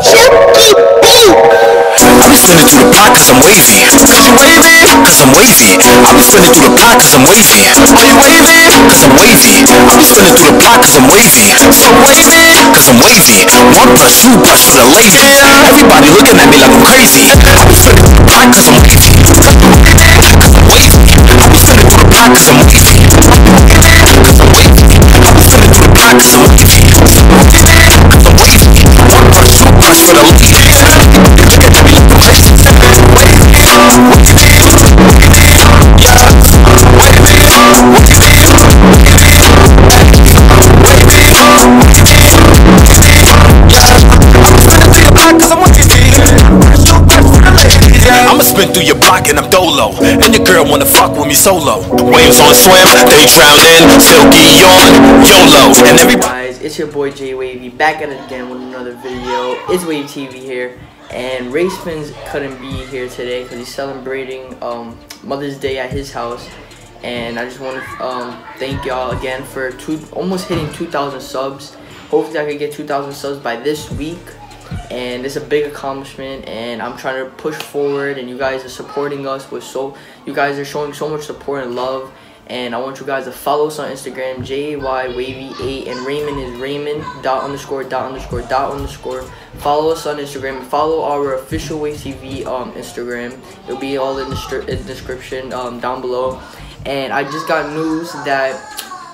Chucky! Cause I'm wavy. You wavy? Cause I'm wavy. I be spinning through the pot cause I'm wavy. Are you wavy? Cause I'm wavy. I be spinning through the pot cause I'm wavy. So wavy? Cause I'm wavy. One plus two plus for the lady. Everybody looking at me like I'm crazy. I be spinning through the pot cause I'm wavy. Cause I'm wavy. I be spinning through the pot cause I'm wavy. Cause I'm wavy. I be spinning through the pot cause I'm wavy. Spin through your block and I'm dolo And your girl wanna fuck with me solo Waves on swim, they drowning Silky on YOLO And everybody guys, it's your boy J Wavy back at it again with another video. It's Wave TV here, and Ray couldn't be here today because he's celebrating um, Mother's Day at his house. And I just want to um, thank y'all again for two, almost hitting 2,000 subs. Hopefully, I can get 2,000 subs by this week. And it's a big accomplishment, and I'm trying to push forward. And you guys are supporting us with so, you guys are showing so much support and love and I want you guys to follow us on Instagram, J A Y Wavy 8, and Raymond is Raymond dot underscore dot underscore dot underscore. Follow us on Instagram. Follow our official Wave TV um Instagram. It'll be all in the in description um down below. And I just got news that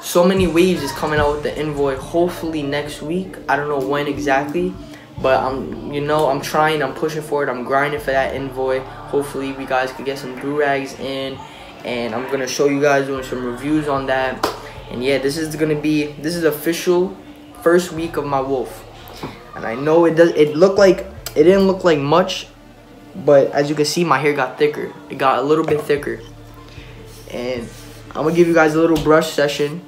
so many waves is coming out with the envoy. Hopefully next week. I don't know when exactly. But I'm, you know, I'm trying, I'm pushing for it, I'm grinding for that envoy. Hopefully, we guys can get some do rags in and I'm gonna show you guys doing some reviews on that. And yeah, this is gonna be this is official first week of my wolf. And I know it does it looked like it didn't look like much, but as you can see my hair got thicker. It got a little bit thicker. And I'm gonna give you guys a little brush session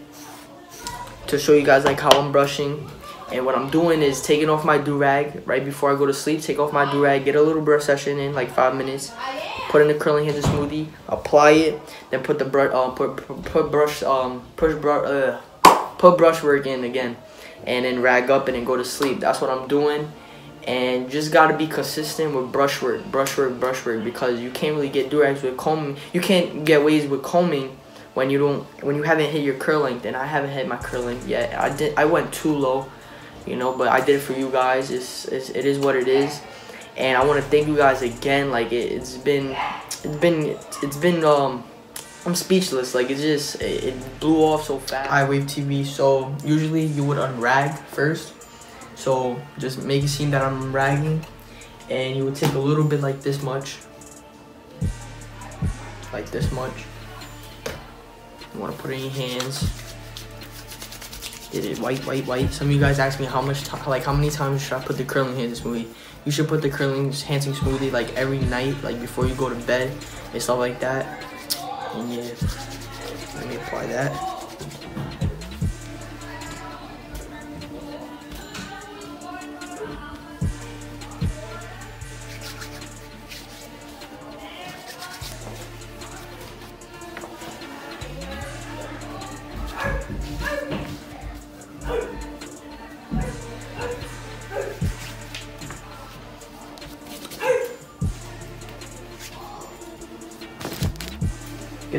to show you guys like how I'm brushing. And what I'm doing is taking off my do-rag right before I go to sleep. Take off my do-rag, get a little brush session in like five minutes put in the curling hair smoothie, apply it, then put the brush, uh, put, put, put brush, um, push brush, uh, put brushwork in again, and then rag up and then go to sleep. That's what I'm doing, and just gotta be consistent with brushwork, brushwork, brushwork, because you can't really get durags with combing. You can't get waves with combing when you don't, when you haven't hit your curl length, and I haven't hit my curl length yet. I did, I went too low, you know, but I did it for you guys. It's, it's it is what it is and I want to thank you guys again. Like it, has been, it's been, it's been. Um, I'm speechless. Like it just, it, it blew off so fast. I wave TV. So usually you would unrag first. So just make it seem that I'm ragging, and you would take a little bit like this much, like this much. You want to put it in your hands. Did it white, white, white. Some of you guys ask me how much, like how many times should I put the curling enhancing smoothie? You should put the curling enhancing smoothie like every night, like before you go to bed and stuff like that. And yeah, let me apply that.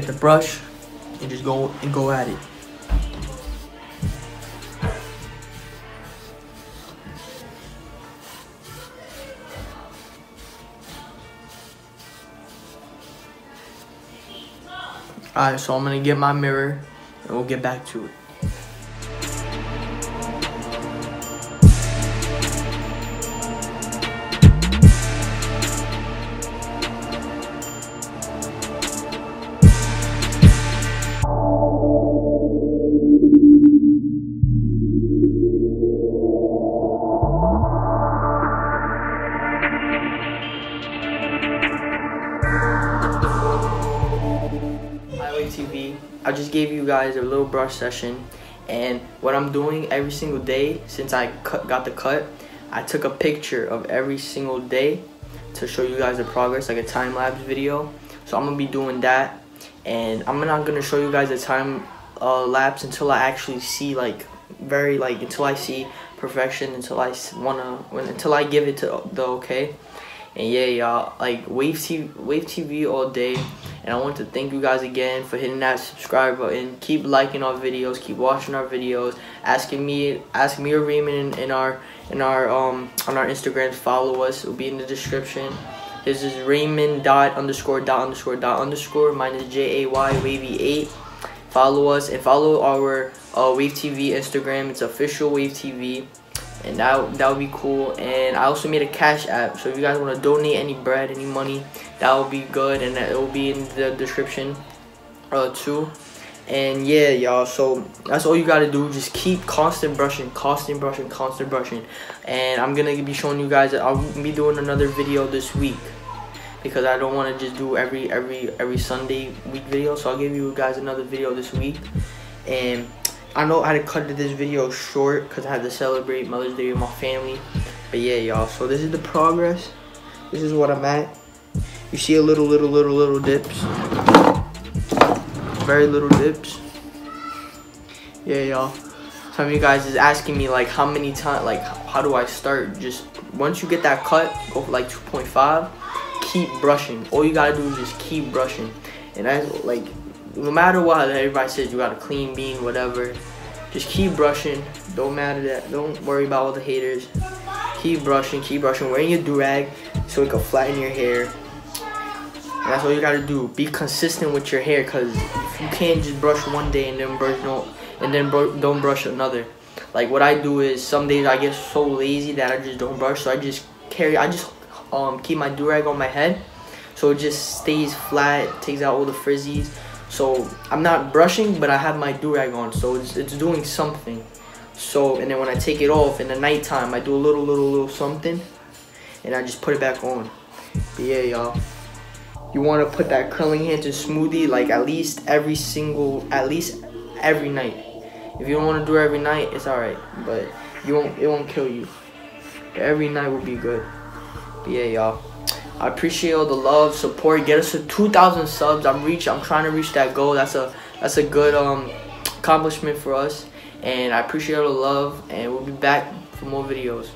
The brush and just go and go at it. Alright, so I'm gonna get my mirror and we'll get back to it. TV. I just gave you guys a little brush session and what I'm doing every single day since I cut, got the cut, I took a picture of every single day to show you guys the progress, like a time lapse video. So I'm gonna be doing that, and I'm not gonna show you guys the time uh, lapse until I actually see like very like until I see perfection, until I wanna when until I give it to the okay. And yeah, y'all, like Wave TV, Wave TV all day. And I want to thank you guys again for hitting that subscribe button. Keep liking our videos, keep watching our videos, asking me, ask me or Raymond in, in our in our um on our Instagrams. Follow us. It'll be in the description. This is Raymond dot underscore dot underscore dot underscore. Mine is J A Y Wavy eight. Follow us and follow our uh, Wave TV Instagram. It's official Wave TV and that that would be cool. And I also made a cash app, so if you guys want to donate any bread, any money, that will be good, and it will be in the description uh, too. And yeah, y'all. So that's all you gotta do. Just keep constant brushing, constant brushing, constant brushing. And I'm gonna be showing you guys. I'll be doing another video this week because I don't want to just do every every every Sunday week video. So I'll give you guys another video this week. And I know I had to cut this video short because I had to celebrate Mother's Day with my family. But yeah, y'all. So this is the progress. This is what I'm at. You see a little, little, little, little dips. Very little dips. Yeah, y'all. Some of you guys is asking me like how many times, like how do I start? Just once you get that cut, go for like 2.5. Keep brushing. All you gotta do is just keep brushing. And that's like no matter what everybody says you got a clean bean whatever just keep brushing don't matter that don't worry about all the haters keep brushing keep brushing wearing your do-rag so it can flatten your hair and that's all you gotta do be consistent with your hair because you can't just brush one day and then brush no and then br don't brush another like what I do is some days I get so lazy that I just don't brush so I just carry I just um keep my do-rag on my head so it just stays flat takes out all the frizzies so I'm not brushing, but I have my do-rag on, so it's, it's doing something. So, and then when I take it off in the nighttime, I do a little, little, little something, and I just put it back on. But yeah, y'all. You want to put that curling enhancing smoothie like at least every single, at least every night. If you don't want to do it every night, it's alright, but you won't, it won't kill you. Every night will be good. But yeah, y'all. I appreciate all the love, support. Get us to 2,000 subs. I'm reach. I'm trying to reach that goal. That's a that's a good um accomplishment for us. And I appreciate all the love. And we'll be back for more videos.